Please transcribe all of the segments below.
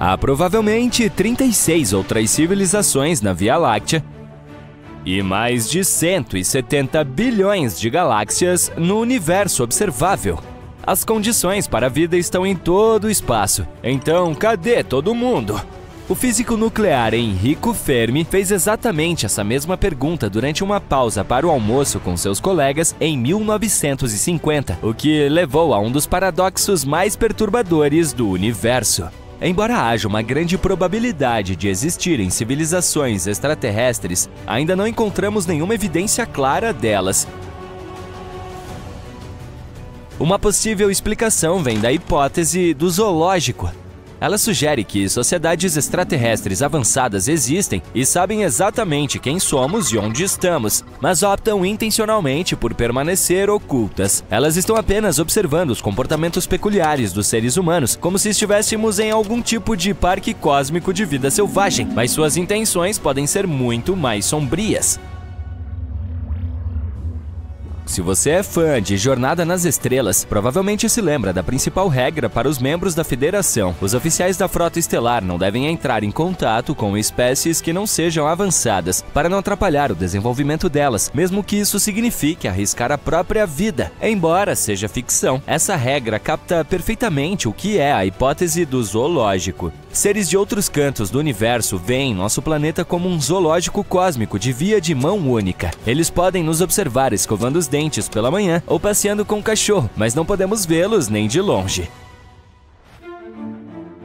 Há provavelmente 36 outras civilizações na Via Láctea e mais de 170 bilhões de galáxias no universo observável. As condições para a vida estão em todo o espaço. Então, cadê todo mundo? O físico nuclear Enrico Fermi fez exatamente essa mesma pergunta durante uma pausa para o almoço com seus colegas em 1950, o que levou a um dos paradoxos mais perturbadores do universo. Embora haja uma grande probabilidade de existirem civilizações extraterrestres, ainda não encontramos nenhuma evidência clara delas. Uma possível explicação vem da hipótese do zoológico, ela sugere que sociedades extraterrestres avançadas existem e sabem exatamente quem somos e onde estamos, mas optam intencionalmente por permanecer ocultas. Elas estão apenas observando os comportamentos peculiares dos seres humanos, como se estivéssemos em algum tipo de parque cósmico de vida selvagem, mas suas intenções podem ser muito mais sombrias. Se você é fã de Jornada nas Estrelas, provavelmente se lembra da principal regra para os membros da Federação. Os oficiais da Frota Estelar não devem entrar em contato com espécies que não sejam avançadas, para não atrapalhar o desenvolvimento delas, mesmo que isso signifique arriscar a própria vida. Embora seja ficção, essa regra capta perfeitamente o que é a hipótese do zoológico. Seres de outros cantos do universo veem nosso planeta como um zoológico cósmico de via de mão única. Eles podem nos observar escovando os dentes pela manhã ou passeando com o cachorro, mas não podemos vê-los nem de longe.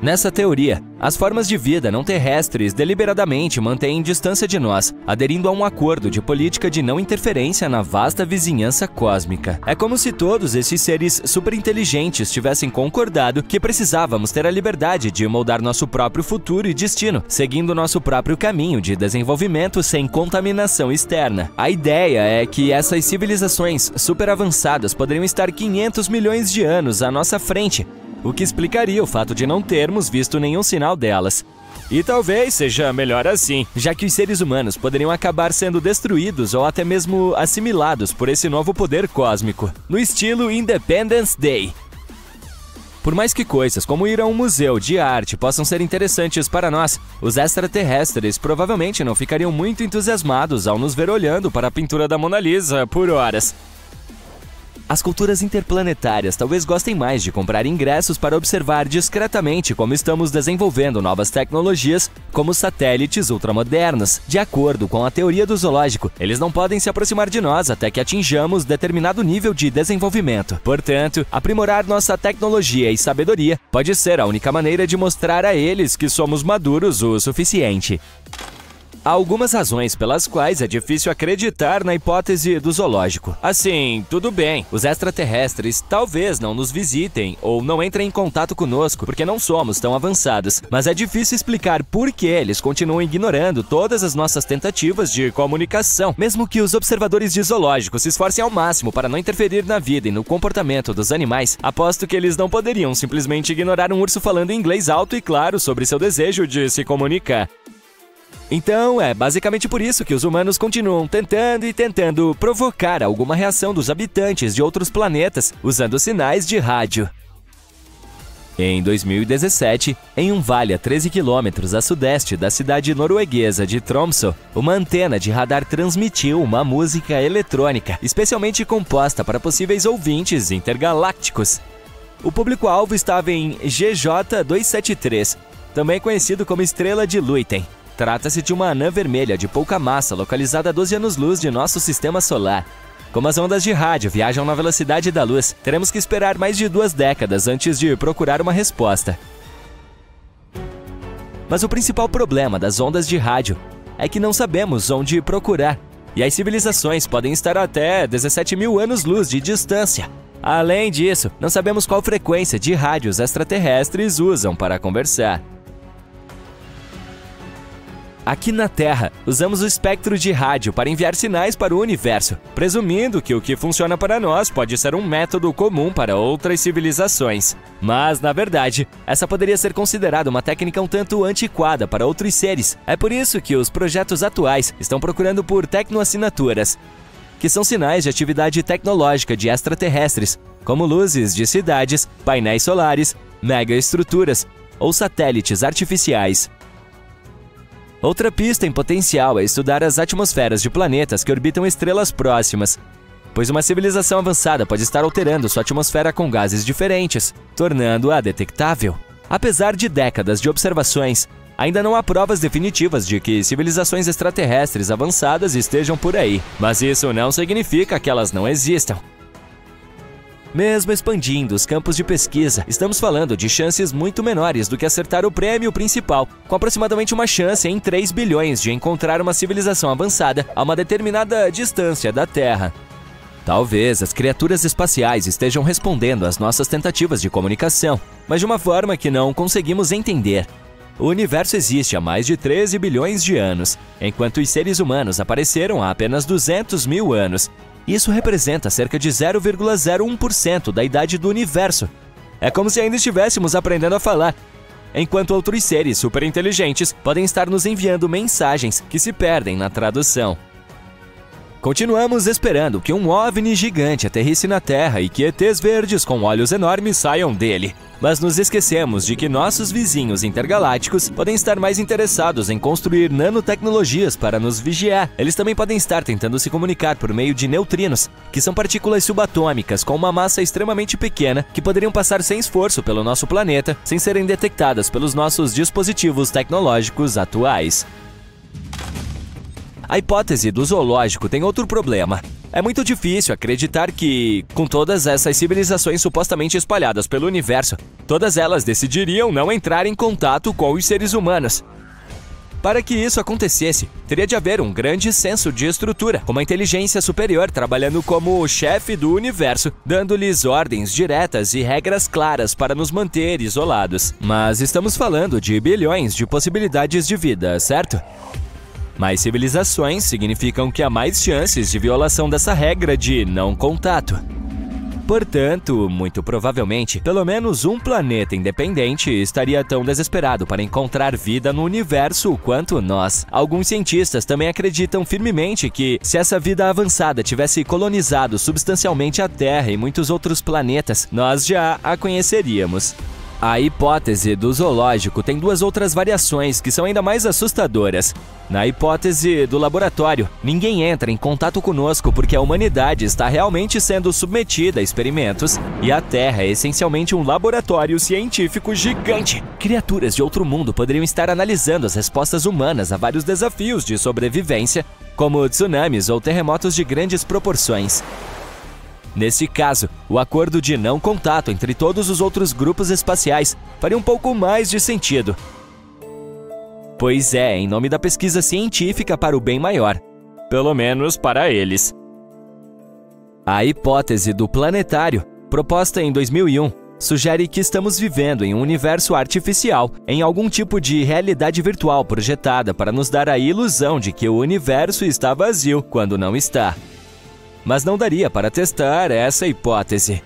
Nessa teoria, as formas de vida não terrestres deliberadamente mantêm distância de nós, aderindo a um acordo de política de não interferência na vasta vizinhança cósmica. É como se todos esses seres superinteligentes tivessem concordado que precisávamos ter a liberdade de moldar nosso próprio futuro e destino, seguindo nosso próprio caminho de desenvolvimento sem contaminação externa. A ideia é que essas civilizações superavançadas poderiam estar 500 milhões de anos à nossa frente, o que explicaria o fato de não termos visto nenhum sinal delas. E talvez seja melhor assim, já que os seres humanos poderiam acabar sendo destruídos ou até mesmo assimilados por esse novo poder cósmico, no estilo Independence Day. Por mais que coisas como ir a um museu de arte possam ser interessantes para nós, os extraterrestres provavelmente não ficariam muito entusiasmados ao nos ver olhando para a pintura da Mona Lisa por horas. As culturas interplanetárias talvez gostem mais de comprar ingressos para observar discretamente como estamos desenvolvendo novas tecnologias, como satélites ultramodernos. De acordo com a teoria do zoológico, eles não podem se aproximar de nós até que atinjamos determinado nível de desenvolvimento. Portanto, aprimorar nossa tecnologia e sabedoria pode ser a única maneira de mostrar a eles que somos maduros o suficiente. Há algumas razões pelas quais é difícil acreditar na hipótese do zoológico. Assim, tudo bem, os extraterrestres talvez não nos visitem ou não entrem em contato conosco porque não somos tão avançados, mas é difícil explicar por que eles continuam ignorando todas as nossas tentativas de comunicação, mesmo que os observadores de zoológicos se esforcem ao máximo para não interferir na vida e no comportamento dos animais. Aposto que eles não poderiam simplesmente ignorar um urso falando inglês alto e claro sobre seu desejo de se comunicar. Então, é basicamente por isso que os humanos continuam tentando e tentando provocar alguma reação dos habitantes de outros planetas usando sinais de rádio. Em 2017, em um vale a 13 quilômetros a sudeste da cidade norueguesa de Tromsø, uma antena de radar transmitiu uma música eletrônica, especialmente composta para possíveis ouvintes intergalácticos. O público-alvo estava em GJ273, também conhecido como Estrela de Luiten, Trata-se de uma anã vermelha de pouca massa localizada a 12 anos-luz de nosso sistema solar. Como as ondas de rádio viajam na velocidade da luz, teremos que esperar mais de duas décadas antes de procurar uma resposta. Mas o principal problema das ondas de rádio é que não sabemos onde procurar, e as civilizações podem estar até 17 mil anos-luz de distância. Além disso, não sabemos qual frequência de rádios extraterrestres usam para conversar. Aqui na Terra, usamos o espectro de rádio para enviar sinais para o universo, presumindo que o que funciona para nós pode ser um método comum para outras civilizações. Mas, na verdade, essa poderia ser considerada uma técnica um tanto antiquada para outros seres. É por isso que os projetos atuais estão procurando por tecnoassinaturas, que são sinais de atividade tecnológica de extraterrestres, como luzes de cidades, painéis solares, megaestruturas ou satélites artificiais. Outra pista em potencial é estudar as atmosferas de planetas que orbitam estrelas próximas, pois uma civilização avançada pode estar alterando sua atmosfera com gases diferentes, tornando-a detectável. Apesar de décadas de observações, ainda não há provas definitivas de que civilizações extraterrestres avançadas estejam por aí, mas isso não significa que elas não existam. Mesmo expandindo os campos de pesquisa, estamos falando de chances muito menores do que acertar o prêmio principal, com aproximadamente uma chance em 3 bilhões de encontrar uma civilização avançada a uma determinada distância da Terra. Talvez as criaturas espaciais estejam respondendo às nossas tentativas de comunicação, mas de uma forma que não conseguimos entender. O universo existe há mais de 13 bilhões de anos, enquanto os seres humanos apareceram há apenas 200 mil anos, isso representa cerca de 0,01% da idade do universo. É como se ainda estivéssemos aprendendo a falar, enquanto outros seres superinteligentes podem estar nos enviando mensagens que se perdem na tradução. Continuamos esperando que um OVNI gigante aterrisse na Terra e que ETs verdes com olhos enormes saiam dele. Mas nos esquecemos de que nossos vizinhos intergalácticos podem estar mais interessados em construir nanotecnologias para nos vigiar. Eles também podem estar tentando se comunicar por meio de neutrinos, que são partículas subatômicas com uma massa extremamente pequena que poderiam passar sem esforço pelo nosso planeta sem serem detectadas pelos nossos dispositivos tecnológicos atuais. A hipótese do zoológico tem outro problema. É muito difícil acreditar que, com todas essas civilizações supostamente espalhadas pelo universo, todas elas decidiriam não entrar em contato com os seres humanos. Para que isso acontecesse, teria de haver um grande senso de estrutura, com uma inteligência superior trabalhando como o chefe do universo, dando-lhes ordens diretas e regras claras para nos manter isolados. Mas estamos falando de bilhões de possibilidades de vida, certo? Mais civilizações significam que há mais chances de violação dessa regra de não contato. Portanto, muito provavelmente, pelo menos um planeta independente estaria tão desesperado para encontrar vida no universo quanto nós. Alguns cientistas também acreditam firmemente que, se essa vida avançada tivesse colonizado substancialmente a Terra e muitos outros planetas, nós já a conheceríamos. A hipótese do zoológico tem duas outras variações que são ainda mais assustadoras. Na hipótese do laboratório, ninguém entra em contato conosco porque a humanidade está realmente sendo submetida a experimentos e a Terra é essencialmente um laboratório científico gigante. Criaturas de outro mundo poderiam estar analisando as respostas humanas a vários desafios de sobrevivência, como tsunamis ou terremotos de grandes proporções. Nesse caso, o acordo de não contato entre todos os outros grupos espaciais faria um pouco mais de sentido. Pois é, em nome da pesquisa científica para o bem maior. Pelo menos para eles. A hipótese do planetário, proposta em 2001, sugere que estamos vivendo em um universo artificial, em algum tipo de realidade virtual projetada para nos dar a ilusão de que o universo está vazio quando não está mas não daria para testar essa hipótese.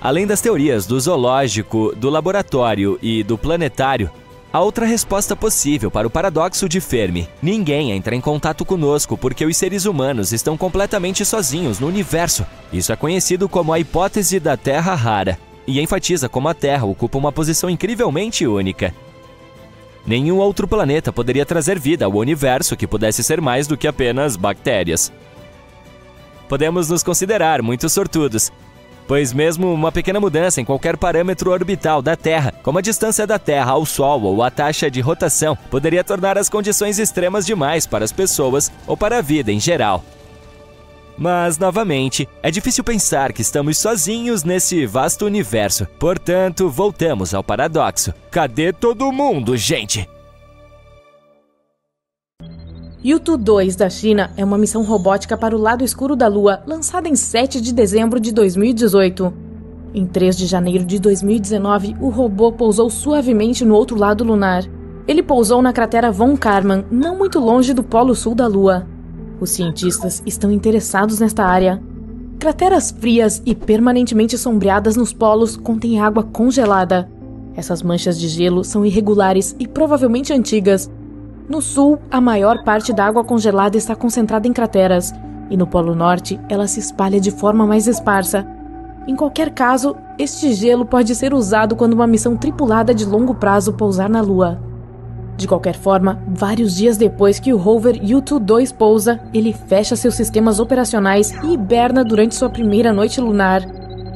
Além das teorias do zoológico, do laboratório e do planetário, há outra resposta possível para o paradoxo de Fermi. Ninguém entra em contato conosco porque os seres humanos estão completamente sozinhos no universo. Isso é conhecido como a hipótese da Terra rara e enfatiza como a Terra ocupa uma posição incrivelmente única. Nenhum outro planeta poderia trazer vida ao universo que pudesse ser mais do que apenas bactérias podemos nos considerar muito sortudos, pois mesmo uma pequena mudança em qualquer parâmetro orbital da Terra, como a distância da Terra ao Sol ou a taxa de rotação, poderia tornar as condições extremas demais para as pessoas ou para a vida em geral. Mas, novamente, é difícil pensar que estamos sozinhos nesse vasto universo. Portanto, voltamos ao paradoxo. Cadê todo mundo, gente? Yutu 2 da China é uma missão robótica para o lado escuro da Lua, lançada em 7 de dezembro de 2018. Em 3 de janeiro de 2019, o robô pousou suavemente no outro lado lunar. Ele pousou na cratera Von Karman, não muito longe do polo sul da Lua. Os cientistas estão interessados nesta área. Crateras frias e permanentemente sombreadas nos polos contêm água congelada. Essas manchas de gelo são irregulares e provavelmente antigas, no sul, a maior parte da água congelada está concentrada em crateras, e no Polo Norte ela se espalha de forma mais esparsa. Em qualquer caso, este gelo pode ser usado quando uma missão tripulada de longo prazo pousar na Lua. De qualquer forma, vários dias depois que o rover U-2 pousa, ele fecha seus sistemas operacionais e hiberna durante sua primeira noite lunar.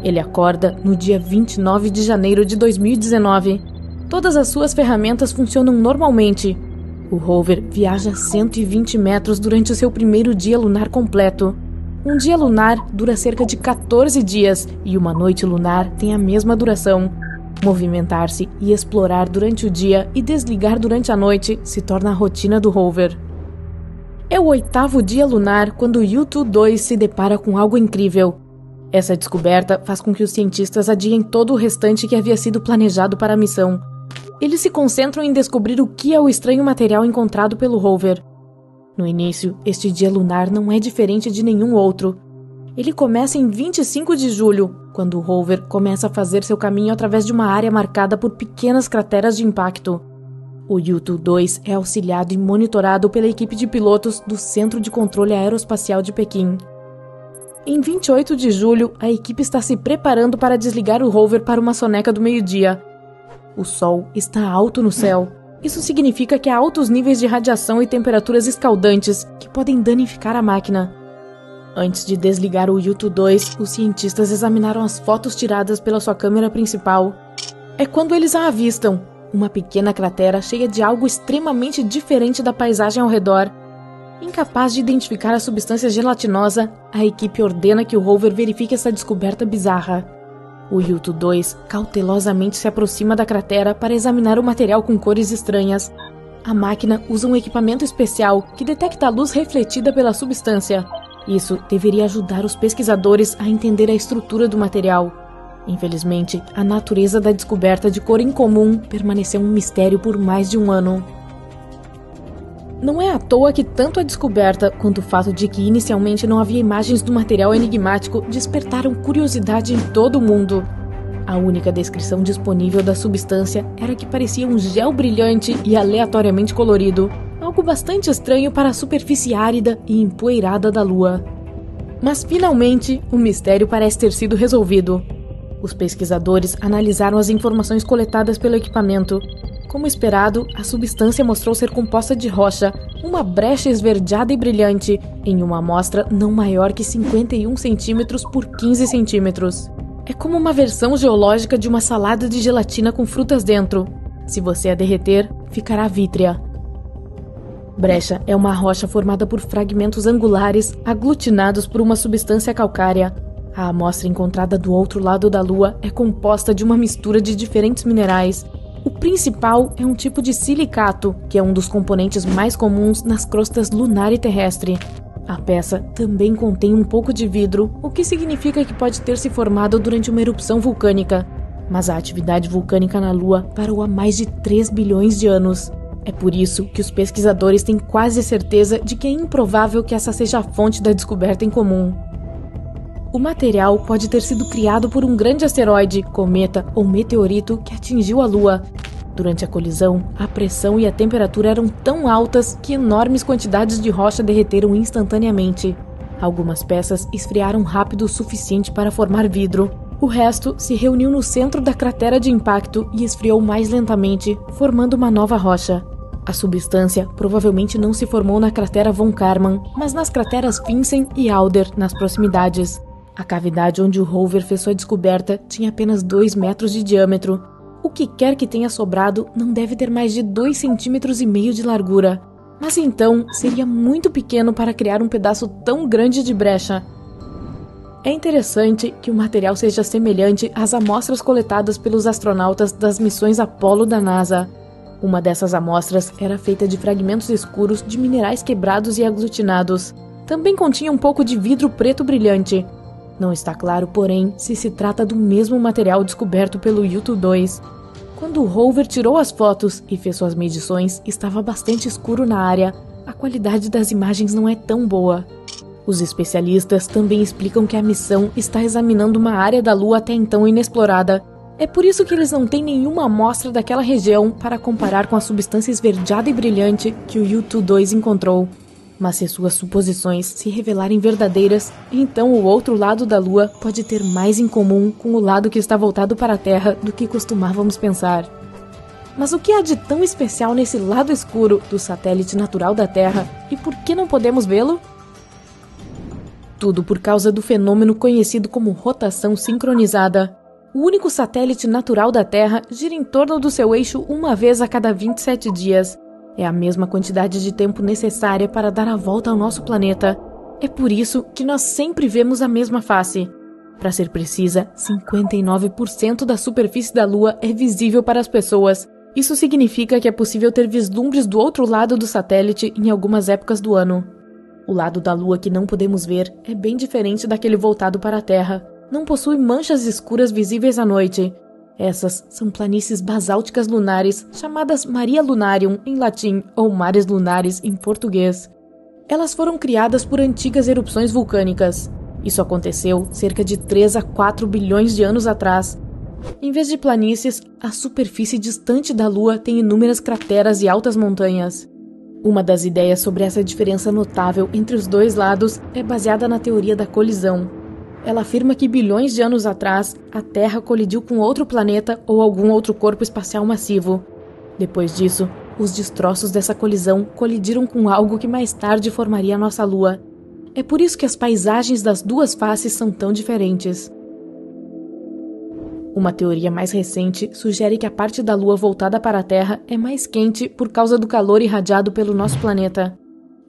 Ele acorda no dia 29 de janeiro de 2019. Todas as suas ferramentas funcionam normalmente. O rover viaja 120 metros durante o seu primeiro dia lunar completo. Um dia lunar dura cerca de 14 dias e uma noite lunar tem a mesma duração. Movimentar-se e explorar durante o dia e desligar durante a noite se torna a rotina do rover. É o oitavo dia lunar quando o Yutu-2 se depara com algo incrível. Essa descoberta faz com que os cientistas adiem todo o restante que havia sido planejado para a missão. Eles se concentram em descobrir o que é o estranho material encontrado pelo rover. No início, este dia lunar não é diferente de nenhum outro. Ele começa em 25 de julho, quando o rover começa a fazer seu caminho através de uma área marcada por pequenas crateras de impacto. O Yutu-2 é auxiliado e monitorado pela equipe de pilotos do Centro de Controle Aeroespacial de Pequim. Em 28 de julho, a equipe está se preparando para desligar o rover para uma soneca do meio-dia. O Sol está alto no céu. Isso significa que há altos níveis de radiação e temperaturas escaldantes que podem danificar a máquina. Antes de desligar o Yutu-2, os cientistas examinaram as fotos tiradas pela sua câmera principal. É quando eles a avistam, uma pequena cratera cheia de algo extremamente diferente da paisagem ao redor. Incapaz de identificar a substância gelatinosa, a equipe ordena que o rover verifique essa descoberta bizarra. O Yutu-2 cautelosamente se aproxima da cratera para examinar o material com cores estranhas. A máquina usa um equipamento especial que detecta a luz refletida pela substância. Isso deveria ajudar os pesquisadores a entender a estrutura do material. Infelizmente, a natureza da descoberta de cor incomum permaneceu um mistério por mais de um ano. Não é à toa que tanto a descoberta quanto o fato de que inicialmente não havia imagens do material enigmático despertaram curiosidade em todo o mundo. A única descrição disponível da substância era que parecia um gel brilhante e aleatoriamente colorido, algo bastante estranho para a superfície árida e empoeirada da Lua. Mas finalmente, o mistério parece ter sido resolvido. Os pesquisadores analisaram as informações coletadas pelo equipamento. Como esperado, a substância mostrou ser composta de rocha, uma brecha esverdeada e brilhante, em uma amostra não maior que 51 centímetros por 15 centímetros. É como uma versão geológica de uma salada de gelatina com frutas dentro. Se você a derreter, ficará vítrea. Brecha é uma rocha formada por fragmentos angulares aglutinados por uma substância calcária. A amostra encontrada do outro lado da Lua é composta de uma mistura de diferentes minerais. O principal é um tipo de silicato, que é um dos componentes mais comuns nas crostas lunar e terrestre. A peça também contém um pouco de vidro, o que significa que pode ter se formado durante uma erupção vulcânica. Mas a atividade vulcânica na Lua parou há mais de 3 bilhões de anos. É por isso que os pesquisadores têm quase certeza de que é improvável que essa seja a fonte da descoberta em comum. O material pode ter sido criado por um grande asteroide, cometa ou meteorito que atingiu a Lua. Durante a colisão, a pressão e a temperatura eram tão altas que enormes quantidades de rocha derreteram instantaneamente. Algumas peças esfriaram rápido o suficiente para formar vidro. O resto se reuniu no centro da cratera de impacto e esfriou mais lentamente, formando uma nova rocha. A substância provavelmente não se formou na cratera Von Karman, mas nas crateras Vinsen e Alder, nas proximidades. A cavidade onde o rover fez sua descoberta tinha apenas 2 metros de diâmetro. O que quer que tenha sobrado não deve ter mais de 2,5 centímetros e meio de largura. Mas então seria muito pequeno para criar um pedaço tão grande de brecha. É interessante que o material seja semelhante às amostras coletadas pelos astronautas das missões Apollo da NASA. Uma dessas amostras era feita de fragmentos escuros de minerais quebrados e aglutinados. Também continha um pouco de vidro preto brilhante. Não está claro, porém, se se trata do mesmo material descoberto pelo Yutu-2. Quando o rover tirou as fotos e fez suas medições, estava bastante escuro na área. A qualidade das imagens não é tão boa. Os especialistas também explicam que a missão está examinando uma área da Lua até então inexplorada é por isso que eles não têm nenhuma amostra daquela região para comparar com a substância esverdeada e brilhante que o U-2 encontrou. Mas se suas suposições se revelarem verdadeiras, então o outro lado da Lua pode ter mais em comum com o lado que está voltado para a Terra do que costumávamos pensar. Mas o que há de tão especial nesse lado escuro do satélite natural da Terra e por que não podemos vê-lo? Tudo por causa do fenômeno conhecido como rotação sincronizada. O único satélite natural da Terra gira em torno do seu eixo uma vez a cada 27 dias é a mesma quantidade de tempo necessária para dar a volta ao nosso planeta. É por isso que nós sempre vemos a mesma face. Para ser precisa, 59% da superfície da Lua é visível para as pessoas. Isso significa que é possível ter vislumbres do outro lado do satélite em algumas épocas do ano. O lado da Lua que não podemos ver é bem diferente daquele voltado para a Terra. Não possui manchas escuras visíveis à noite, essas são planícies basálticas lunares, chamadas Maria Lunarium em latim ou Mares Lunares em português. Elas foram criadas por antigas erupções vulcânicas. Isso aconteceu cerca de 3 a 4 bilhões de anos atrás. Em vez de planícies, a superfície distante da Lua tem inúmeras crateras e altas montanhas. Uma das ideias sobre essa diferença notável entre os dois lados é baseada na teoria da colisão. Ela afirma que bilhões de anos atrás, a Terra colidiu com outro planeta ou algum outro corpo espacial massivo. Depois disso, os destroços dessa colisão colidiram com algo que mais tarde formaria a nossa Lua. É por isso que as paisagens das duas faces são tão diferentes. Uma teoria mais recente sugere que a parte da Lua voltada para a Terra é mais quente por causa do calor irradiado pelo nosso planeta.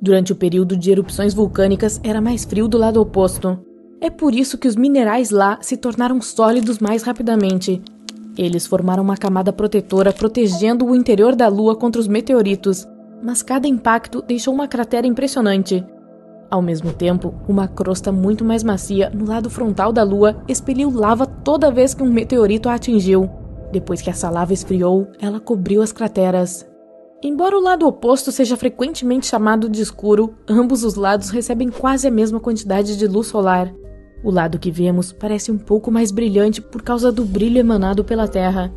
Durante o período de erupções vulcânicas, era mais frio do lado oposto. É por isso que os minerais lá se tornaram sólidos mais rapidamente. Eles formaram uma camada protetora protegendo o interior da Lua contra os meteoritos, mas cada impacto deixou uma cratera impressionante. Ao mesmo tempo, uma crosta muito mais macia no lado frontal da Lua expeliu lava toda vez que um meteorito a atingiu. Depois que essa lava esfriou, ela cobriu as crateras. Embora o lado oposto seja frequentemente chamado de escuro, ambos os lados recebem quase a mesma quantidade de luz solar. O lado que vemos parece um pouco mais brilhante por causa do brilho emanado pela Terra.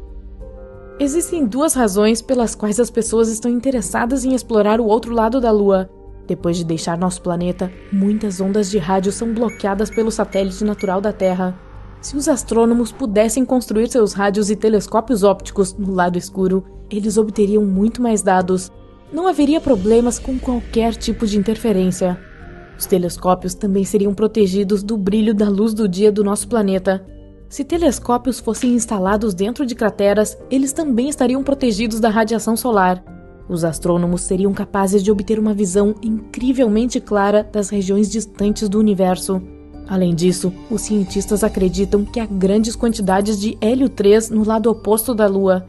Existem duas razões pelas quais as pessoas estão interessadas em explorar o outro lado da Lua. Depois de deixar nosso planeta, muitas ondas de rádio são bloqueadas pelo satélite natural da Terra. Se os astrônomos pudessem construir seus rádios e telescópios ópticos no lado escuro, eles obteriam muito mais dados. Não haveria problemas com qualquer tipo de interferência. Os telescópios também seriam protegidos do brilho da luz do dia do nosso planeta. Se telescópios fossem instalados dentro de crateras, eles também estariam protegidos da radiação solar. Os astrônomos seriam capazes de obter uma visão incrivelmente clara das regiões distantes do universo. Além disso, os cientistas acreditam que há grandes quantidades de hélio 3 no lado oposto da Lua.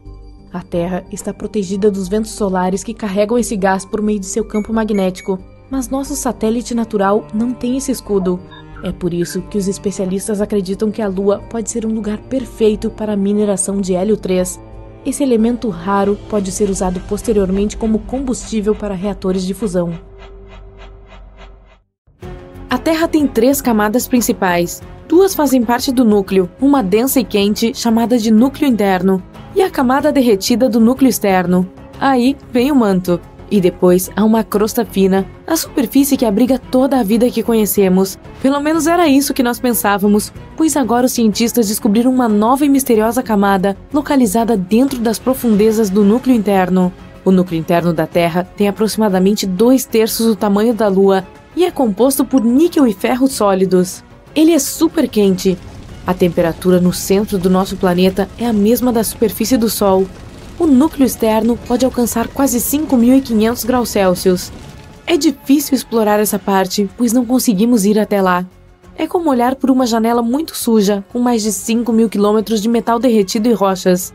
A Terra está protegida dos ventos solares que carregam esse gás por meio de seu campo magnético, mas nosso satélite natural não tem esse escudo. É por isso que os especialistas acreditam que a Lua pode ser um lugar perfeito para a mineração de hélio 3. Esse elemento raro pode ser usado posteriormente como combustível para reatores de fusão. A Terra tem três camadas principais. Duas fazem parte do núcleo, uma densa e quente, chamada de núcleo interno, e a camada derretida do núcleo externo. Aí vem o manto, e depois há uma crosta fina, a superfície que abriga toda a vida que conhecemos. Pelo menos era isso que nós pensávamos, pois agora os cientistas descobriram uma nova e misteriosa camada localizada dentro das profundezas do núcleo interno. O núcleo interno da Terra tem aproximadamente dois terços do tamanho da Lua e é composto por níquel e ferro sólidos. Ele é super quente. A temperatura no centro do nosso planeta é a mesma da superfície do Sol, o núcleo externo pode alcançar quase 5.500 graus Celsius. É difícil explorar essa parte, pois não conseguimos ir até lá. É como olhar por uma janela muito suja, com mais de 5 mil quilômetros de metal derretido e rochas.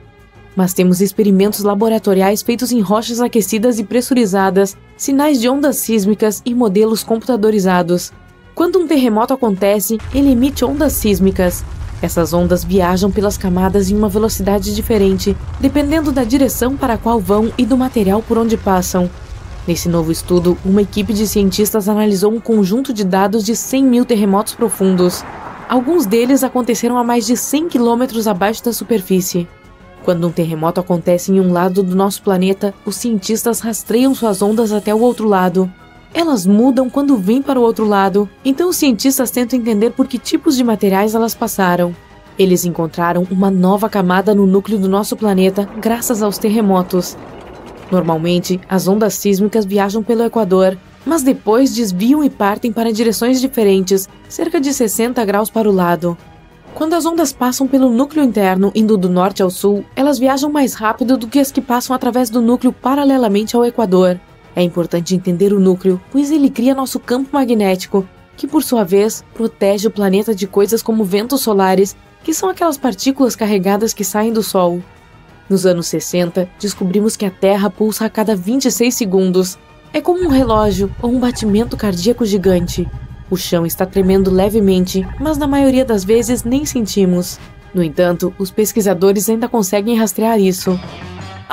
Mas temos experimentos laboratoriais feitos em rochas aquecidas e pressurizadas, sinais de ondas sísmicas e modelos computadorizados. Quando um terremoto acontece, ele emite ondas sísmicas, essas ondas viajam pelas camadas em uma velocidade diferente, dependendo da direção para a qual vão e do material por onde passam. Nesse novo estudo, uma equipe de cientistas analisou um conjunto de dados de 100 mil terremotos profundos. Alguns deles aconteceram a mais de 100 quilômetros abaixo da superfície. Quando um terremoto acontece em um lado do nosso planeta, os cientistas rastreiam suas ondas até o outro lado. Elas mudam quando vêm para o outro lado, então os cientistas tentam entender por que tipos de materiais elas passaram. Eles encontraram uma nova camada no núcleo do nosso planeta graças aos terremotos. Normalmente, as ondas sísmicas viajam pelo Equador, mas depois desviam e partem para direções diferentes, cerca de 60 graus para o lado. Quando as ondas passam pelo núcleo interno, indo do norte ao sul, elas viajam mais rápido do que as que passam através do núcleo paralelamente ao Equador. É importante entender o núcleo, pois ele cria nosso campo magnético, que por sua vez protege o planeta de coisas como ventos solares, que são aquelas partículas carregadas que saem do Sol. Nos anos 60, descobrimos que a Terra pulsa a cada 26 segundos. É como um relógio ou um batimento cardíaco gigante. O chão está tremendo levemente, mas na maioria das vezes nem sentimos. No entanto, os pesquisadores ainda conseguem rastrear isso.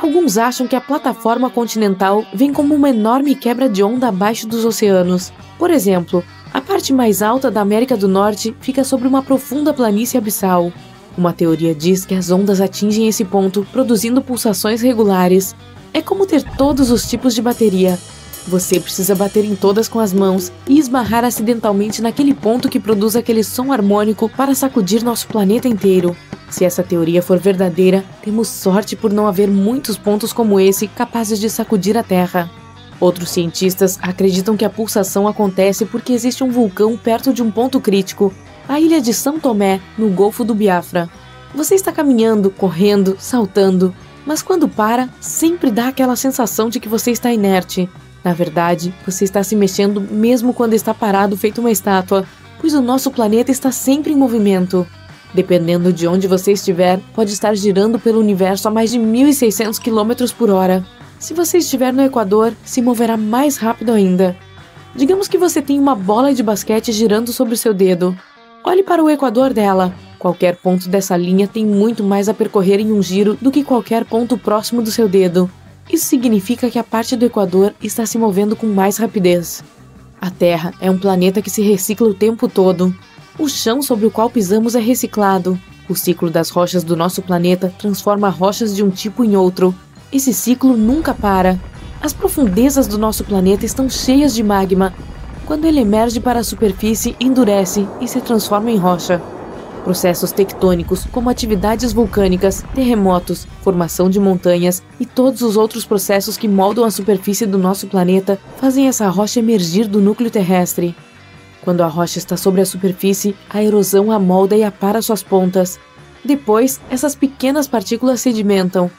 Alguns acham que a plataforma continental vem como uma enorme quebra de onda abaixo dos oceanos. Por exemplo, a parte mais alta da América do Norte fica sobre uma profunda planície abissal. Uma teoria diz que as ondas atingem esse ponto, produzindo pulsações regulares. É como ter todos os tipos de bateria, você precisa bater em todas com as mãos e esbarrar acidentalmente naquele ponto que produz aquele som harmônico para sacudir nosso planeta inteiro. Se essa teoria for verdadeira, temos sorte por não haver muitos pontos como esse capazes de sacudir a Terra. Outros cientistas acreditam que a pulsação acontece porque existe um vulcão perto de um ponto crítico, a ilha de São Tomé, no Golfo do Biafra. Você está caminhando, correndo, saltando, mas quando para, sempre dá aquela sensação de que você está inerte. Na verdade, você está se mexendo mesmo quando está parado feito uma estátua, pois o nosso planeta está sempre em movimento. Dependendo de onde você estiver, pode estar girando pelo universo a mais de 1.600 km por hora. Se você estiver no Equador, se moverá mais rápido ainda. Digamos que você tem uma bola de basquete girando sobre o seu dedo. Olhe para o equador dela. Qualquer ponto dessa linha tem muito mais a percorrer em um giro do que qualquer ponto próximo do seu dedo. Isso significa que a parte do Equador está se movendo com mais rapidez. A Terra é um planeta que se recicla o tempo todo. O chão sobre o qual pisamos é reciclado. O ciclo das rochas do nosso planeta transforma rochas de um tipo em outro. Esse ciclo nunca para. As profundezas do nosso planeta estão cheias de magma. Quando ele emerge para a superfície, endurece e se transforma em rocha. Processos tectônicos, como atividades vulcânicas, terremotos, formação de montanhas e todos os outros processos que moldam a superfície do nosso planeta, fazem essa rocha emergir do núcleo terrestre. Quando a rocha está sobre a superfície, a erosão a molda e apara suas pontas. Depois, essas pequenas partículas sedimentam.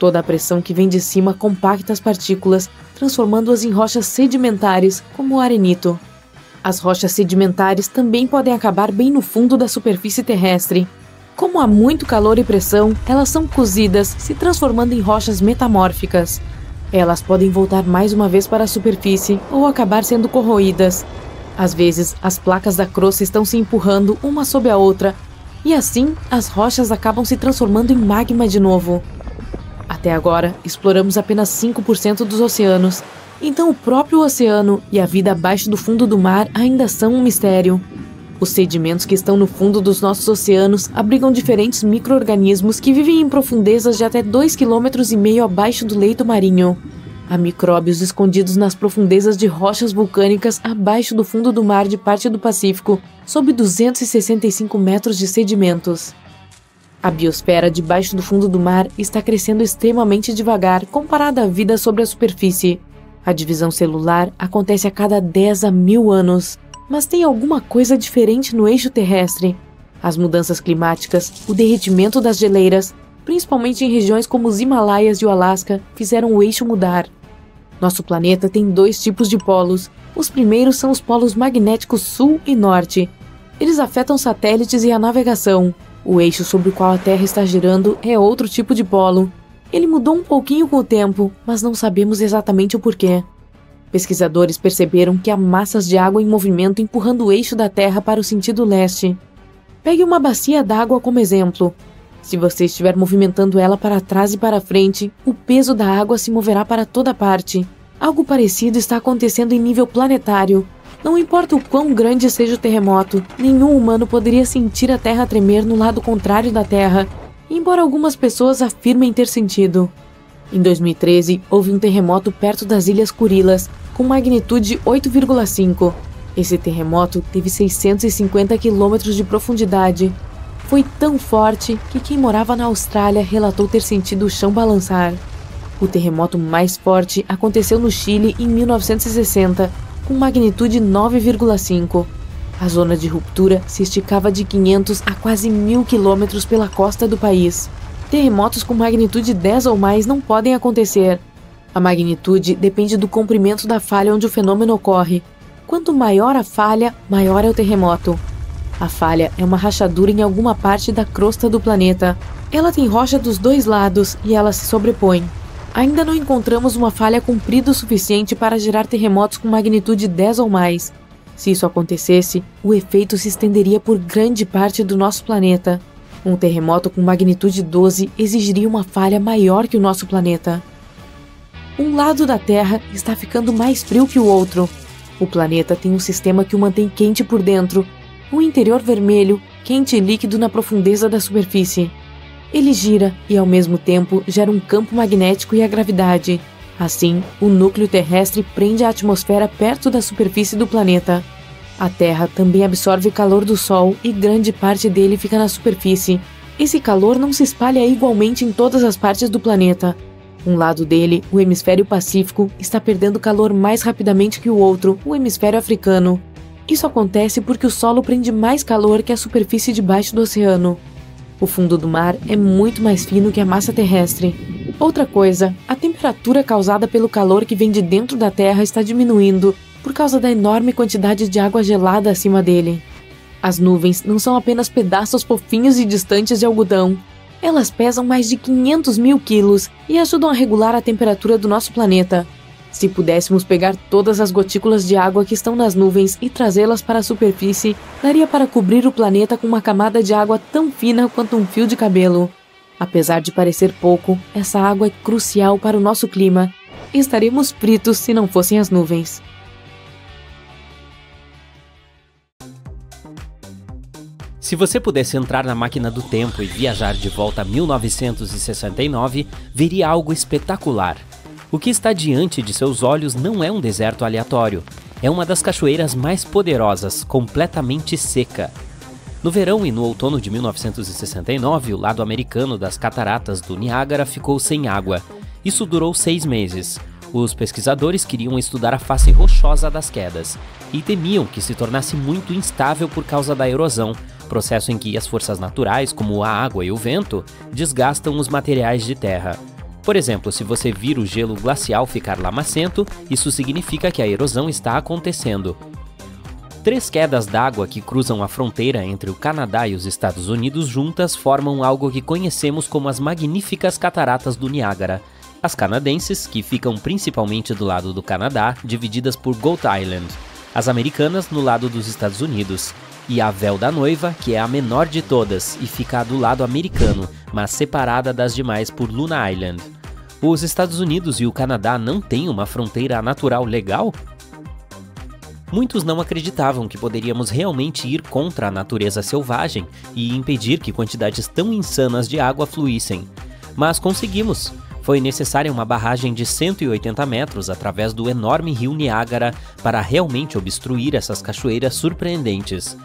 Toda a pressão que vem de cima compacta as partículas, transformando-as em rochas sedimentares, como o arenito. As rochas sedimentares também podem acabar bem no fundo da superfície terrestre. Como há muito calor e pressão, elas são cozidas, se transformando em rochas metamórficas. Elas podem voltar mais uma vez para a superfície ou acabar sendo corroídas. Às vezes, as placas da crosta estão se empurrando uma sob a outra, e assim as rochas acabam se transformando em magma de novo. Até agora, exploramos apenas 5% dos oceanos, então o próprio oceano e a vida abaixo do fundo do mar ainda são um mistério. Os sedimentos que estão no fundo dos nossos oceanos abrigam diferentes micro-organismos que vivem em profundezas de até 2,5 km abaixo do leito marinho. Há micróbios escondidos nas profundezas de rochas vulcânicas abaixo do fundo do mar de parte do Pacífico, sob 265 metros de sedimentos. A biosfera debaixo do fundo do mar está crescendo extremamente devagar comparada à vida sobre a superfície. A divisão celular acontece a cada 10 a mil anos, mas tem alguma coisa diferente no eixo terrestre. As mudanças climáticas, o derretimento das geleiras, principalmente em regiões como os Himalaias e o Alasca, fizeram o eixo mudar. Nosso planeta tem dois tipos de polos. Os primeiros são os polos magnéticos sul e norte. Eles afetam satélites e a navegação. O eixo sobre o qual a Terra está girando é outro tipo de polo, ele mudou um pouquinho com o tempo, mas não sabemos exatamente o porquê. Pesquisadores perceberam que há massas de água em movimento empurrando o eixo da Terra para o sentido leste. Pegue uma bacia d'água como exemplo. Se você estiver movimentando ela para trás e para frente, o peso da água se moverá para toda parte. Algo parecido está acontecendo em nível planetário. Não importa o quão grande seja o terremoto, nenhum humano poderia sentir a Terra tremer no lado contrário da Terra embora algumas pessoas afirmem ter sentido. Em 2013, houve um terremoto perto das Ilhas Kurilas, com magnitude 8,5. Esse terremoto teve 650 quilômetros de profundidade. Foi tão forte que quem morava na Austrália relatou ter sentido o chão balançar. O terremoto mais forte aconteceu no Chile em 1960, com magnitude 9,5. A zona de ruptura se esticava de 500 a quase 1000 quilômetros pela costa do país. Terremotos com magnitude 10 ou mais não podem acontecer. A magnitude depende do comprimento da falha onde o fenômeno ocorre. Quanto maior a falha, maior é o terremoto. A falha é uma rachadura em alguma parte da crosta do planeta. Ela tem rocha dos dois lados e ela se sobrepõe. Ainda não encontramos uma falha comprida o suficiente para gerar terremotos com magnitude 10 ou mais, se isso acontecesse, o efeito se estenderia por grande parte do nosso planeta. Um terremoto com magnitude 12 exigiria uma falha maior que o nosso planeta. Um lado da Terra está ficando mais frio que o outro. O planeta tem um sistema que o mantém quente por dentro, um interior vermelho, quente e líquido na profundeza da superfície. Ele gira e, ao mesmo tempo, gera um campo magnético e a gravidade. Assim, o núcleo terrestre prende a atmosfera perto da superfície do planeta. A Terra também absorve calor do Sol e grande parte dele fica na superfície. Esse calor não se espalha igualmente em todas as partes do planeta. Um lado dele, o hemisfério pacífico, está perdendo calor mais rapidamente que o outro, o hemisfério africano. Isso acontece porque o solo prende mais calor que a superfície debaixo do oceano. O fundo do mar é muito mais fino que a massa terrestre. Outra coisa, a temperatura causada pelo calor que vem de dentro da Terra está diminuindo por causa da enorme quantidade de água gelada acima dele. As nuvens não são apenas pedaços fofinhos e distantes de algodão. Elas pesam mais de 500 mil quilos e ajudam a regular a temperatura do nosso planeta. Se pudéssemos pegar todas as gotículas de água que estão nas nuvens e trazê-las para a superfície, daria para cobrir o planeta com uma camada de água tão fina quanto um fio de cabelo. Apesar de parecer pouco, essa água é crucial para o nosso clima. Estaremos fritos se não fossem as nuvens. Se você pudesse entrar na máquina do tempo e viajar de volta a 1969, veria algo espetacular. O que está diante de seus olhos não é um deserto aleatório, é uma das cachoeiras mais poderosas, completamente seca. No verão e no outono de 1969, o lado americano das cataratas do Niágara ficou sem água. Isso durou seis meses. Os pesquisadores queriam estudar a face rochosa das quedas e temiam que se tornasse muito instável por causa da erosão, processo em que as forças naturais, como a água e o vento, desgastam os materiais de terra. Por exemplo, se você vir o gelo glacial ficar lamacento, isso significa que a erosão está acontecendo. Três quedas d'água que cruzam a fronteira entre o Canadá e os Estados Unidos juntas formam algo que conhecemos como as magníficas cataratas do Niágara. As canadenses, que ficam principalmente do lado do Canadá, divididas por Goat Island. As americanas no lado dos Estados Unidos. E a Véu da Noiva, que é a menor de todas e fica do lado americano, mas separada das demais por Luna Island. Os Estados Unidos e o Canadá não têm uma fronteira natural legal? Muitos não acreditavam que poderíamos realmente ir contra a natureza selvagem e impedir que quantidades tão insanas de água fluíssem. Mas conseguimos. Foi necessária uma barragem de 180 metros através do enorme rio Niágara para realmente obstruir essas cachoeiras surpreendentes.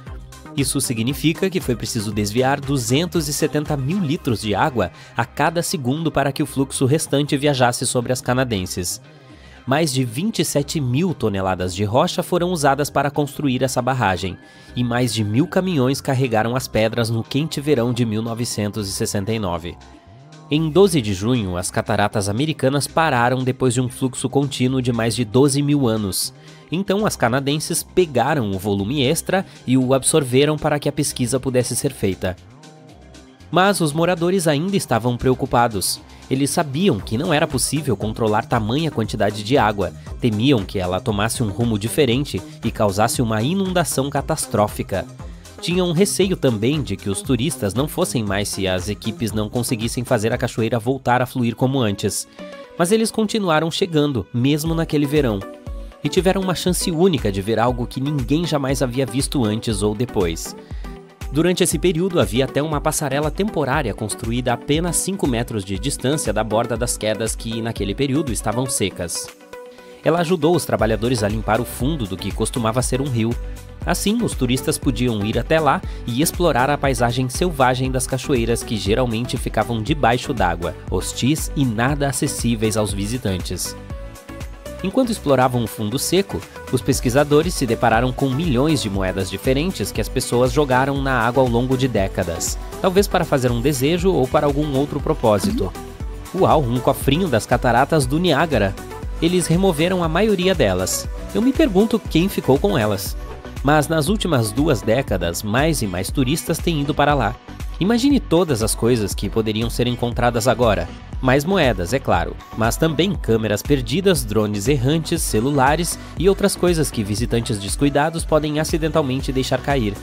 Isso significa que foi preciso desviar 270 mil litros de água a cada segundo para que o fluxo restante viajasse sobre as canadenses mais de 27 mil toneladas de rocha foram usadas para construir essa barragem, e mais de mil caminhões carregaram as pedras no quente verão de 1969. Em 12 de junho, as cataratas americanas pararam depois de um fluxo contínuo de mais de 12 mil anos. Então, as canadenses pegaram o volume extra e o absorveram para que a pesquisa pudesse ser feita. Mas os moradores ainda estavam preocupados. Eles sabiam que não era possível controlar tamanha quantidade de água, temiam que ela tomasse um rumo diferente e causasse uma inundação catastrófica. Tinham receio também de que os turistas não fossem mais se as equipes não conseguissem fazer a cachoeira voltar a fluir como antes. Mas eles continuaram chegando, mesmo naquele verão. E tiveram uma chance única de ver algo que ninguém jamais havia visto antes ou depois. Durante esse período, havia até uma passarela temporária construída a apenas 5 metros de distância da borda das quedas que, naquele período, estavam secas. Ela ajudou os trabalhadores a limpar o fundo do que costumava ser um rio. Assim, os turistas podiam ir até lá e explorar a paisagem selvagem das cachoeiras que geralmente ficavam debaixo d'água, hostis e nada acessíveis aos visitantes. Enquanto exploravam o fundo seco, os pesquisadores se depararam com milhões de moedas diferentes que as pessoas jogaram na água ao longo de décadas, talvez para fazer um desejo ou para algum outro propósito. Uau, um cofrinho das cataratas do Niágara! Eles removeram a maioria delas. Eu me pergunto quem ficou com elas. Mas nas últimas duas décadas, mais e mais turistas têm ido para lá. Imagine todas as coisas que poderiam ser encontradas agora. Mais moedas, é claro, mas também câmeras perdidas, drones errantes, celulares e outras coisas que visitantes descuidados podem acidentalmente deixar cair.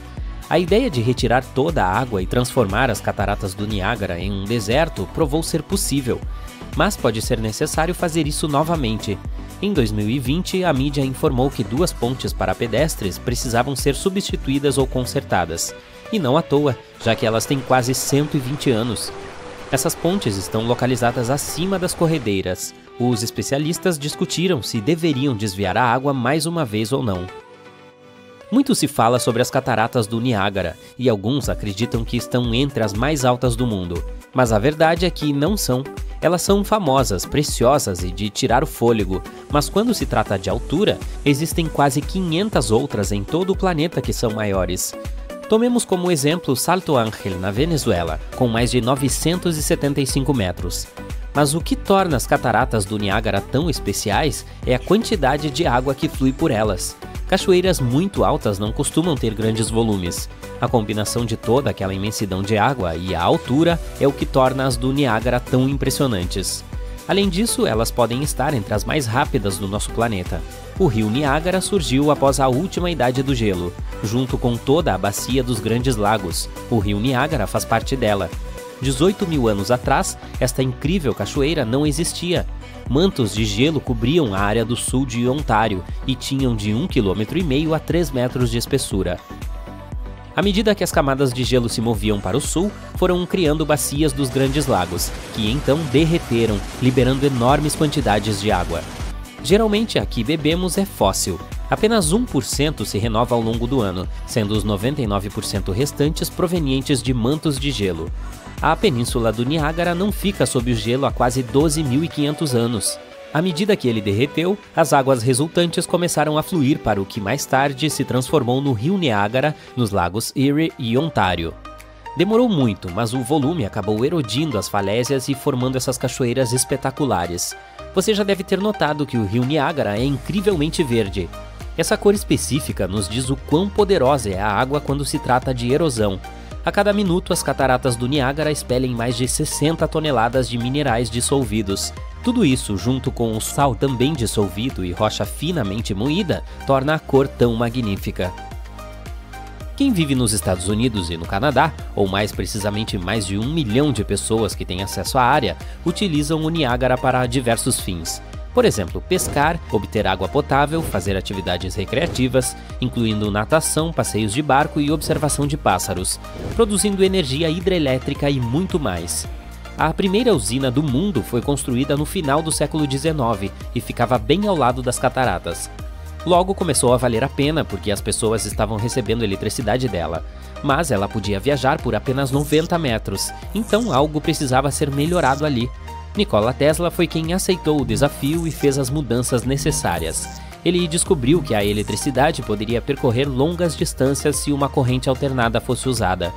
A ideia de retirar toda a água e transformar as cataratas do Niágara em um deserto provou ser possível, mas pode ser necessário fazer isso novamente. Em 2020, a mídia informou que duas pontes para pedestres precisavam ser substituídas ou consertadas. E não à toa, já que elas têm quase 120 anos. Essas pontes estão localizadas acima das corredeiras. Os especialistas discutiram se deveriam desviar a água mais uma vez ou não. Muito se fala sobre as cataratas do Niágara, e alguns acreditam que estão entre as mais altas do mundo. Mas a verdade é que não são. Elas são famosas, preciosas e de tirar o fôlego, mas quando se trata de altura, existem quase 500 outras em todo o planeta que são maiores. Tomemos como exemplo Salto Ángel, na Venezuela, com mais de 975 metros. Mas o que torna as cataratas do Niágara tão especiais é a quantidade de água que flui por elas. Cachoeiras muito altas não costumam ter grandes volumes. A combinação de toda aquela imensidão de água e a altura é o que torna as do Niágara tão impressionantes. Além disso, elas podem estar entre as mais rápidas do nosso planeta. O rio Niágara surgiu após a última idade do gelo, junto com toda a bacia dos Grandes Lagos. O rio Niágara faz parte dela. 18 mil anos atrás, esta incrível cachoeira não existia. Mantos de gelo cobriam a área do sul de Ontário e tinham de 1,5 km a 3 metros de espessura. À medida que as camadas de gelo se moviam para o sul, foram criando bacias dos Grandes Lagos, que então derreteram, liberando enormes quantidades de água. Geralmente a que bebemos é fóssil. Apenas 1% se renova ao longo do ano, sendo os 99% restantes provenientes de mantos de gelo. A península do Niágara não fica sob o gelo há quase 12.500 anos. À medida que ele derreteu, as águas resultantes começaram a fluir para o que mais tarde se transformou no rio Niágara, nos lagos Erie e Ontário. Demorou muito, mas o volume acabou erodindo as falésias e formando essas cachoeiras espetaculares. Você já deve ter notado que o rio Niágara é incrivelmente verde. Essa cor específica nos diz o quão poderosa é a água quando se trata de erosão. A cada minuto, as cataratas do Niágara expelem mais de 60 toneladas de minerais dissolvidos. Tudo isso, junto com o sal também dissolvido e rocha finamente moída, torna a cor tão magnífica. Quem vive nos Estados Unidos e no Canadá, ou mais precisamente mais de um milhão de pessoas que têm acesso à área, utilizam o Niágara para diversos fins. Por exemplo, pescar, obter água potável, fazer atividades recreativas, incluindo natação, passeios de barco e observação de pássaros, produzindo energia hidrelétrica e muito mais. A primeira usina do mundo foi construída no final do século XIX e ficava bem ao lado das cataratas. Logo começou a valer a pena porque as pessoas estavam recebendo eletricidade dela, mas ela podia viajar por apenas 90 metros, então algo precisava ser melhorado ali. Nikola Tesla foi quem aceitou o desafio e fez as mudanças necessárias. Ele descobriu que a eletricidade poderia percorrer longas distâncias se uma corrente alternada fosse usada.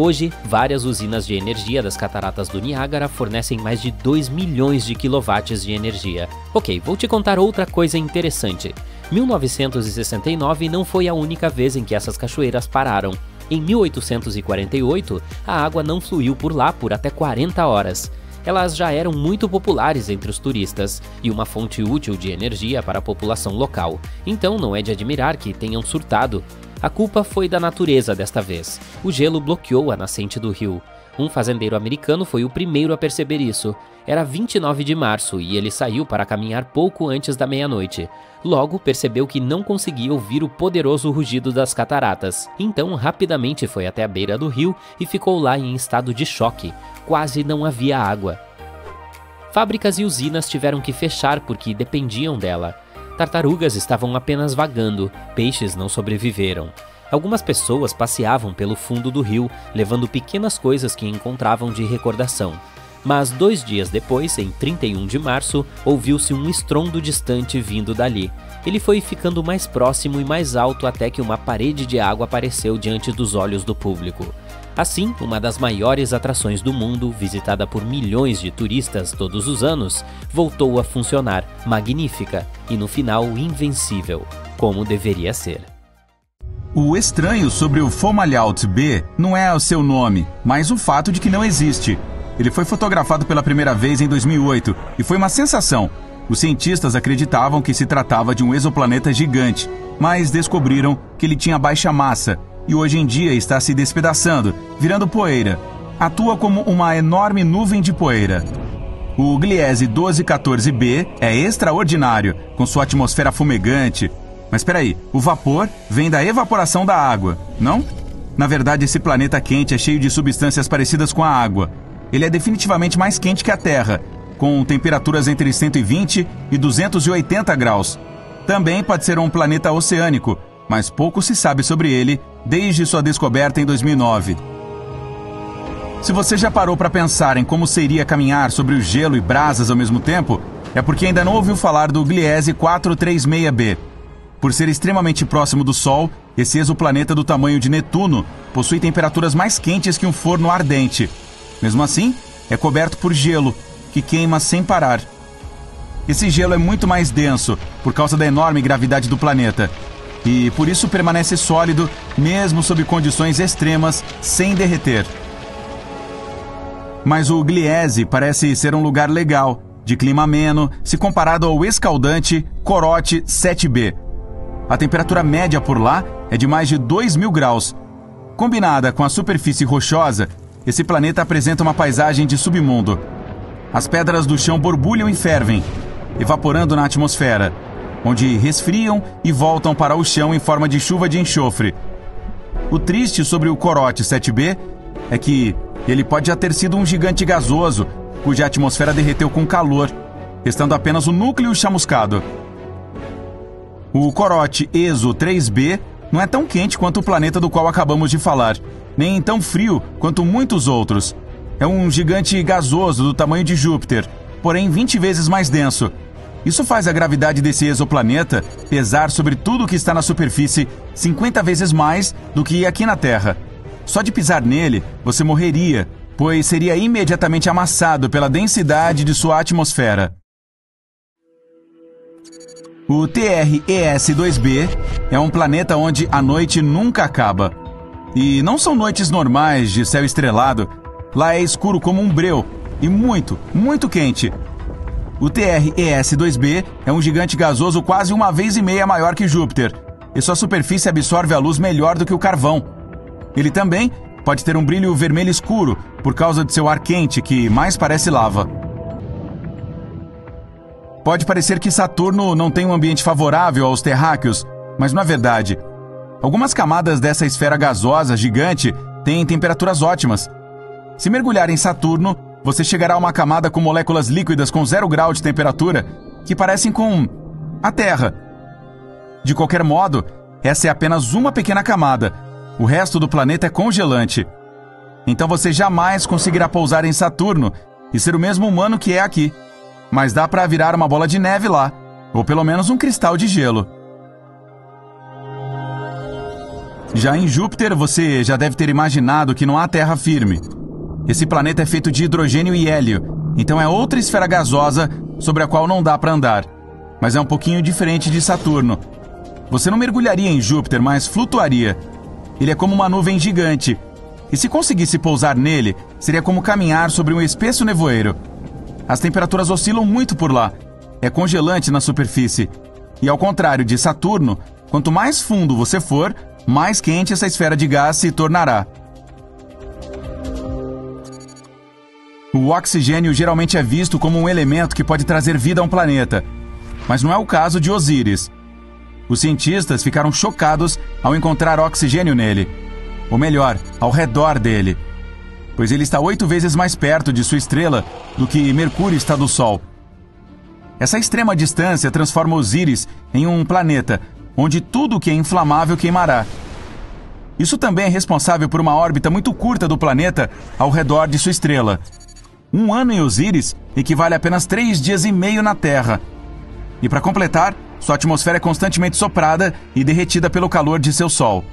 Hoje, várias usinas de energia das cataratas do Niágara fornecem mais de 2 milhões de quilowatts de energia. Ok, vou te contar outra coisa interessante. 1969 não foi a única vez em que essas cachoeiras pararam. Em 1848, a água não fluiu por lá por até 40 horas. Elas já eram muito populares entre os turistas e uma fonte útil de energia para a população local, então não é de admirar que tenham surtado. A culpa foi da natureza desta vez. O gelo bloqueou a nascente do rio. Um fazendeiro americano foi o primeiro a perceber isso. Era 29 de março e ele saiu para caminhar pouco antes da meia-noite. Logo percebeu que não conseguia ouvir o poderoso rugido das cataratas. Então rapidamente foi até a beira do rio e ficou lá em estado de choque. Quase não havia água. Fábricas e usinas tiveram que fechar porque dependiam dela. Tartarugas estavam apenas vagando, peixes não sobreviveram. Algumas pessoas passeavam pelo fundo do rio, levando pequenas coisas que encontravam de recordação. Mas dois dias depois, em 31 de março, ouviu-se um estrondo distante vindo dali. Ele foi ficando mais próximo e mais alto até que uma parede de água apareceu diante dos olhos do público. Assim, uma das maiores atrações do mundo, visitada por milhões de turistas todos os anos, voltou a funcionar, magnífica e no final invencível, como deveria ser. O estranho sobre o Fomalhaut B não é o seu nome, mas o fato de que não existe. Ele foi fotografado pela primeira vez em 2008 e foi uma sensação. Os cientistas acreditavam que se tratava de um exoplaneta gigante, mas descobriram que ele tinha baixa massa e hoje em dia está se despedaçando, virando poeira. Atua como uma enorme nuvem de poeira. O Gliese 1214b é extraordinário, com sua atmosfera fumegante. Mas espera aí, o vapor vem da evaporação da água, não? Na verdade, esse planeta quente é cheio de substâncias parecidas com a água. Ele é definitivamente mais quente que a Terra, com temperaturas entre 120 e 280 graus. Também pode ser um planeta oceânico, mas pouco se sabe sobre ele desde sua descoberta em 2009. Se você já parou para pensar em como seria caminhar sobre o gelo e brasas ao mesmo tempo, é porque ainda não ouviu falar do Gliese 436b. Por ser extremamente próximo do Sol, esse exoplaneta do tamanho de Netuno possui temperaturas mais quentes que um forno ardente. Mesmo assim, é coberto por gelo, que queima sem parar. Esse gelo é muito mais denso por causa da enorme gravidade do planeta e por isso permanece sólido mesmo sob condições extremas, sem derreter. Mas o Gliese parece ser um lugar legal, de clima ameno, se comparado ao escaldante Corote 7b. A temperatura média por lá é de mais de 2 mil graus. Combinada com a superfície rochosa, esse planeta apresenta uma paisagem de submundo. As pedras do chão borbulham e fervem, evaporando na atmosfera, onde resfriam e voltam para o chão em forma de chuva de enxofre. O triste sobre o Corote 7b é que ele pode já ter sido um gigante gasoso, cuja atmosfera derreteu com calor, restando apenas o núcleo chamuscado. O Corote ESO 3b não é tão quente quanto o planeta do qual acabamos de falar, nem tão frio quanto muitos outros. É um gigante gasoso do tamanho de Júpiter, porém 20 vezes mais denso, isso faz a gravidade desse exoplaneta pesar sobre tudo que está na superfície 50 vezes mais do que aqui na Terra. Só de pisar nele, você morreria, pois seria imediatamente amassado pela densidade de sua atmosfera. O TRES-2b é um planeta onde a noite nunca acaba. E não são noites normais de céu estrelado. Lá é escuro como um breu e muito, muito quente, o TRES-2b é um gigante gasoso quase uma vez e meia maior que Júpiter, e sua superfície absorve a luz melhor do que o carvão. Ele também pode ter um brilho vermelho escuro por causa de seu ar quente, que mais parece lava. Pode parecer que Saturno não tem um ambiente favorável aos terráqueos, mas não é verdade. Algumas camadas dessa esfera gasosa gigante têm temperaturas ótimas. Se mergulhar em Saturno, você chegará a uma camada com moléculas líquidas com zero grau de temperatura que parecem com a Terra. De qualquer modo, essa é apenas uma pequena camada. O resto do planeta é congelante. Então você jamais conseguirá pousar em Saturno e ser o mesmo humano que é aqui. Mas dá para virar uma bola de neve lá, ou pelo menos um cristal de gelo. Já em Júpiter, você já deve ter imaginado que não há terra firme. Esse planeta é feito de hidrogênio e hélio, então é outra esfera gasosa sobre a qual não dá para andar. Mas é um pouquinho diferente de Saturno. Você não mergulharia em Júpiter, mas flutuaria. Ele é como uma nuvem gigante. E se conseguisse pousar nele, seria como caminhar sobre um espesso nevoeiro. As temperaturas oscilam muito por lá. É congelante na superfície. E ao contrário de Saturno, quanto mais fundo você for, mais quente essa esfera de gás se tornará. O oxigênio geralmente é visto como um elemento que pode trazer vida a um planeta, mas não é o caso de Osíris. Os cientistas ficaram chocados ao encontrar oxigênio nele, ou melhor, ao redor dele, pois ele está oito vezes mais perto de sua estrela do que Mercúrio está do Sol. Essa extrema distância transforma Osíris em um planeta onde tudo que é inflamável queimará. Isso também é responsável por uma órbita muito curta do planeta ao redor de sua estrela. Um ano em Osíris equivale a apenas três dias e meio na Terra. E para completar, sua atmosfera é constantemente soprada e derretida pelo calor de seu Sol.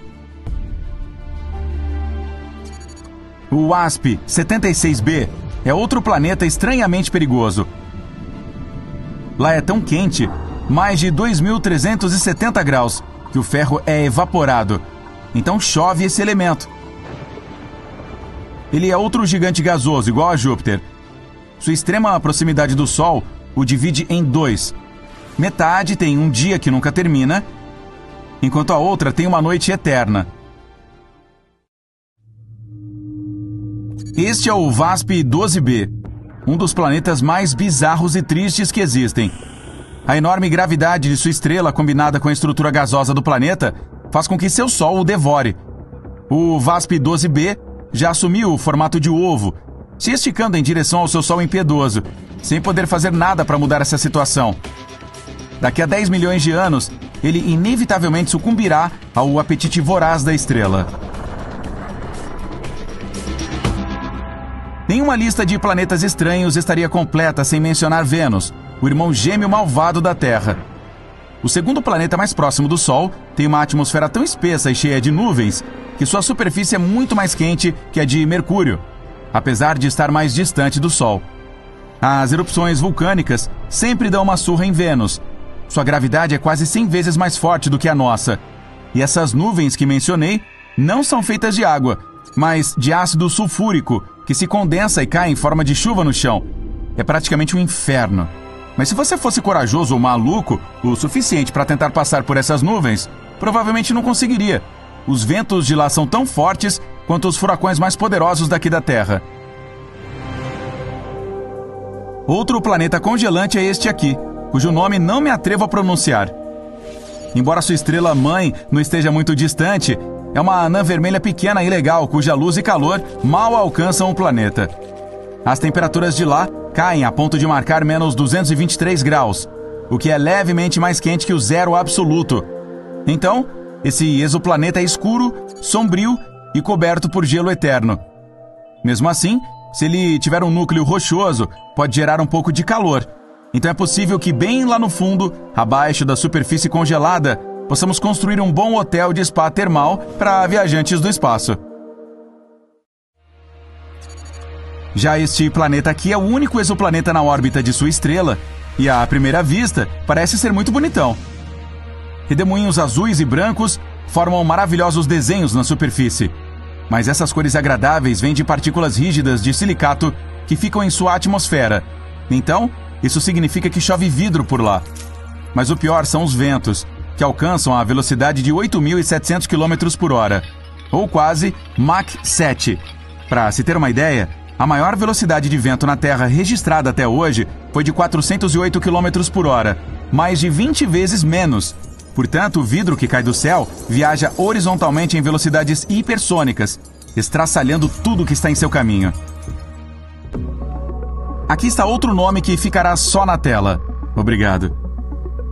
O WASP 76b é outro planeta estranhamente perigoso. Lá é tão quente, mais de 2.370 graus, que o ferro é evaporado. Então chove esse elemento. Ele é outro gigante gasoso, igual a Júpiter. Sua extrema proximidade do Sol o divide em dois. Metade tem um dia que nunca termina, enquanto a outra tem uma noite eterna. Este é o VASP 12b, um dos planetas mais bizarros e tristes que existem. A enorme gravidade de sua estrela, combinada com a estrutura gasosa do planeta, faz com que seu Sol o devore. O VASP 12b já assumiu o formato de ovo, se esticando em direção ao seu Sol impiedoso, sem poder fazer nada para mudar essa situação. Daqui a 10 milhões de anos, ele inevitavelmente sucumbirá ao apetite voraz da estrela. Nenhuma lista de planetas estranhos estaria completa sem mencionar Vênus, o irmão gêmeo malvado da Terra. O segundo planeta mais próximo do Sol tem uma atmosfera tão espessa e cheia de nuvens que sua superfície é muito mais quente que a de Mercúrio, apesar de estar mais distante do Sol. As erupções vulcânicas sempre dão uma surra em Vênus. Sua gravidade é quase 100 vezes mais forte do que a nossa. E essas nuvens que mencionei não são feitas de água, mas de ácido sulfúrico, que se condensa e cai em forma de chuva no chão. É praticamente um inferno. Mas se você fosse corajoso ou maluco o suficiente para tentar passar por essas nuvens, provavelmente não conseguiria. Os ventos de lá são tão fortes quanto os furacões mais poderosos daqui da Terra. Outro planeta congelante é este aqui, cujo nome não me atrevo a pronunciar. Embora sua estrela mãe não esteja muito distante, é uma anã vermelha pequena e legal cuja luz e calor mal alcançam o planeta. As temperaturas de lá caem a ponto de marcar menos 223 graus, o que é levemente mais quente que o zero absoluto. Então, esse exoplaneta é escuro, sombrio e coberto por gelo eterno. Mesmo assim, se ele tiver um núcleo rochoso, pode gerar um pouco de calor. Então é possível que bem lá no fundo, abaixo da superfície congelada, possamos construir um bom hotel de spa termal para viajantes do espaço. Já este planeta aqui é o único exoplaneta na órbita de sua estrela, e à primeira vista parece ser muito bonitão. Redemoinhos azuis e brancos formam maravilhosos desenhos na superfície. Mas essas cores agradáveis vêm de partículas rígidas de silicato que ficam em sua atmosfera. Então, isso significa que chove vidro por lá. Mas o pior são os ventos, que alcançam a velocidade de 8.700 km por hora, ou quase Mach 7. Para se ter uma ideia, a maior velocidade de vento na Terra registrada até hoje foi de 408 km por hora, mais de 20 vezes menos. Portanto, o vidro que cai do céu viaja horizontalmente em velocidades hipersônicas, estraçalhando tudo que está em seu caminho. Aqui está outro nome que ficará só na tela. Obrigado.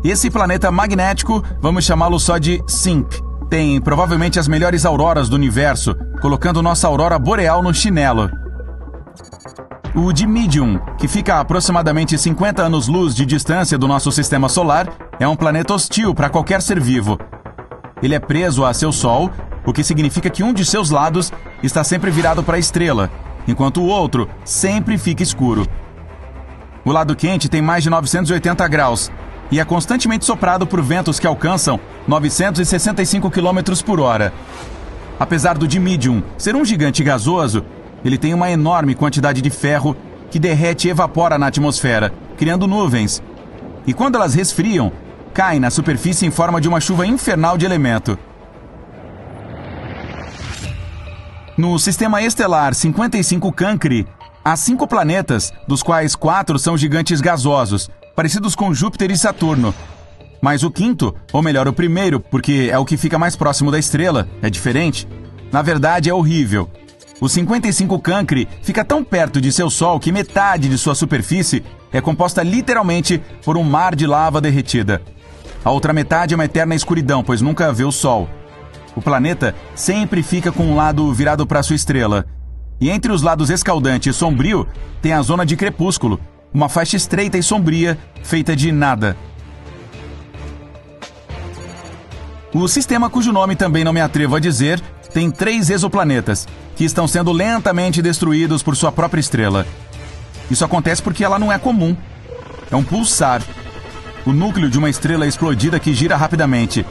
Esse planeta magnético, vamos chamá-lo só de Sync, tem provavelmente as melhores auroras do universo, colocando nossa aurora boreal no chinelo. O Dimidium, que fica a aproximadamente 50 anos-luz de distância do nosso sistema solar, é um planeta hostil para qualquer ser vivo. Ele é preso a seu Sol, o que significa que um de seus lados está sempre virado para a estrela, enquanto o outro sempre fica escuro. O lado quente tem mais de 980 graus e é constantemente soprado por ventos que alcançam 965 km por hora. Apesar do Dimidium ser um gigante gasoso, ele tem uma enorme quantidade de ferro que derrete e evapora na atmosfera, criando nuvens. E quando elas resfriam, caem na superfície em forma de uma chuva infernal de elemento. No sistema estelar 55 Cancri, há cinco planetas, dos quais quatro são gigantes gasosos, parecidos com Júpiter e Saturno. Mas o quinto, ou melhor, o primeiro, porque é o que fica mais próximo da estrela, é diferente. Na verdade, é horrível. O 55 Cancre fica tão perto de seu Sol que metade de sua superfície é composta literalmente por um mar de lava derretida. A outra metade é uma eterna escuridão, pois nunca vê o Sol. O planeta sempre fica com um lado virado para sua estrela. E entre os lados escaldante e sombrio tem a zona de crepúsculo, uma faixa estreita e sombria feita de nada. O sistema cujo nome também não me atrevo a dizer tem três exoplanetas, que estão sendo lentamente destruídos por sua própria estrela. Isso acontece porque ela não é comum. É um pulsar. O núcleo de uma estrela explodida que gira rapidamente.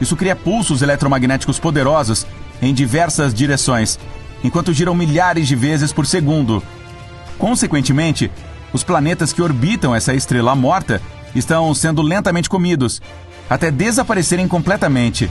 Isso cria pulsos eletromagnéticos poderosos em diversas direções, enquanto giram milhares de vezes por segundo. Consequentemente, os planetas que orbitam essa estrela morta estão sendo lentamente comidos, até desaparecerem completamente,